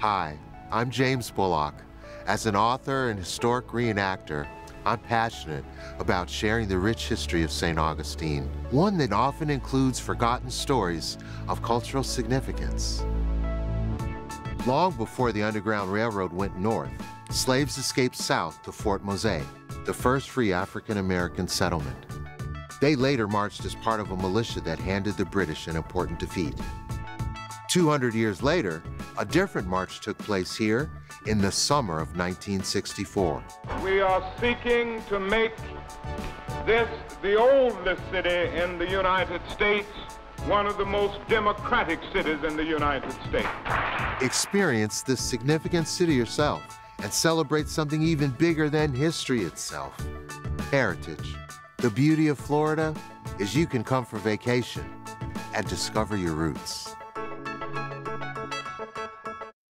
Hi, I'm James Bullock. As an author and historic reenactor, I'm passionate about sharing the rich history of St. Augustine, one that often includes forgotten stories of cultural significance. Long before the Underground Railroad went north, slaves escaped south to Fort Mose, the first free African American settlement. They later marched as part of a militia that handed the British an important defeat. 200 years later, a different march took place here in the summer of 1964. We are seeking to make this the oldest city in the United States, one of the most democratic cities in the United States. Experience this significant city yourself and celebrate something even bigger than history itself heritage. The beauty of Florida is you can come for vacation and discover your roots.